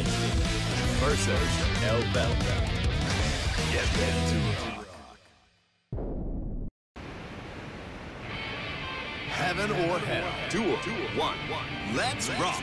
Versus El Velvet. Get ready to rock. Heaven or hell. Duel. One. Let's rock.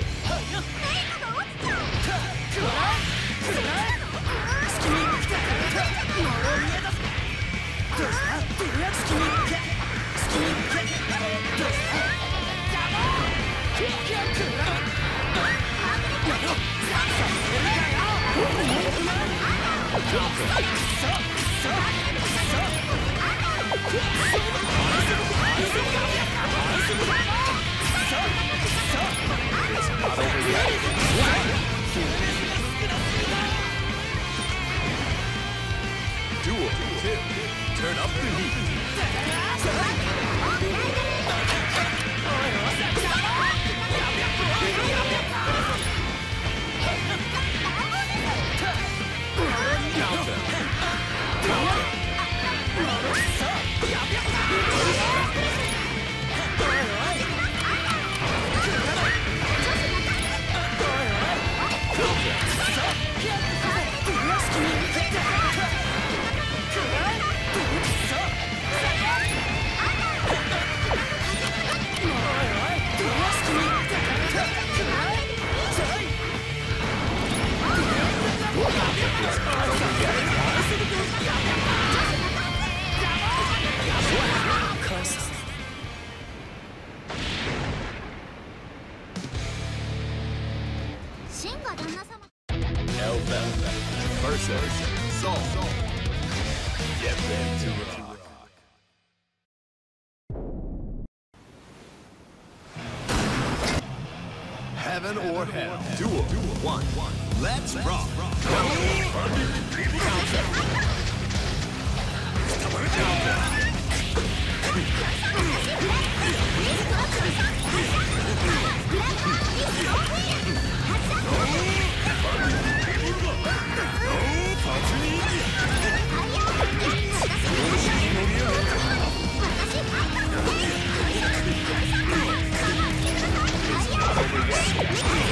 Let's go! Duel. One. Let's rock. Duel.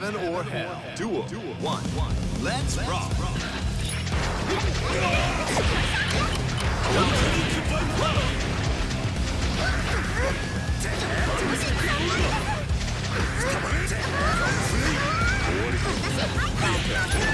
Heaven or hell. Duel. One. Let's rock. Not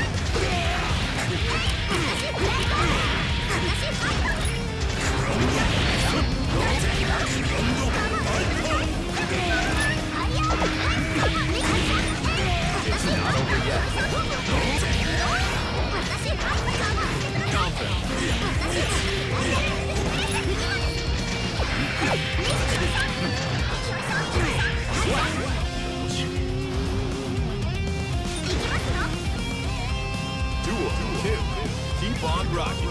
On rocking.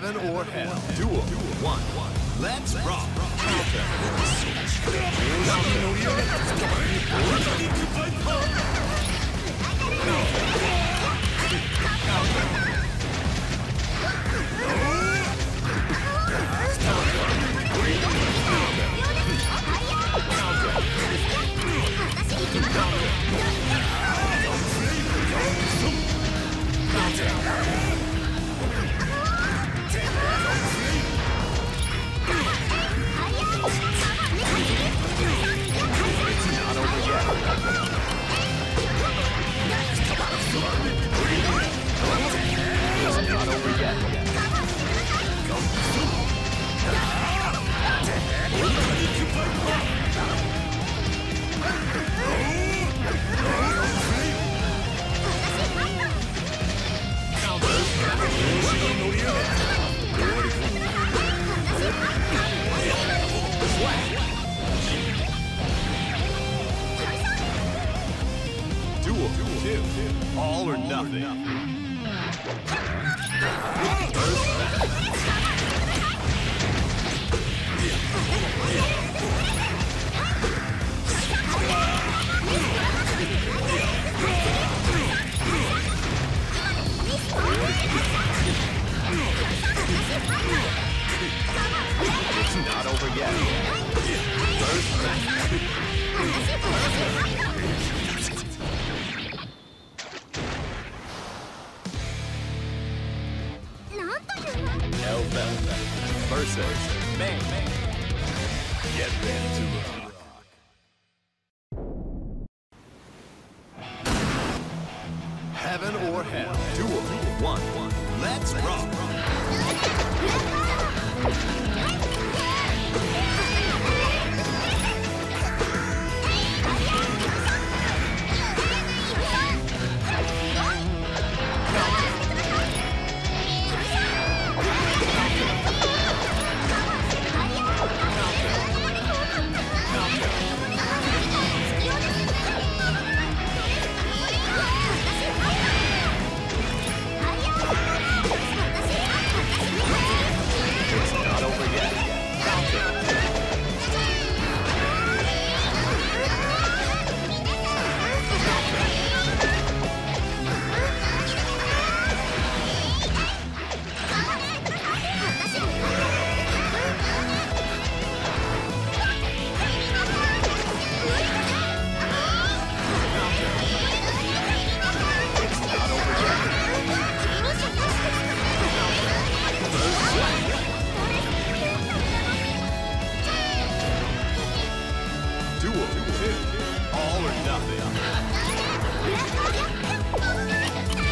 Heaven or hell. Duel. One. Let's rock. Not El Velvet versus May. Get ready to. All or nothing.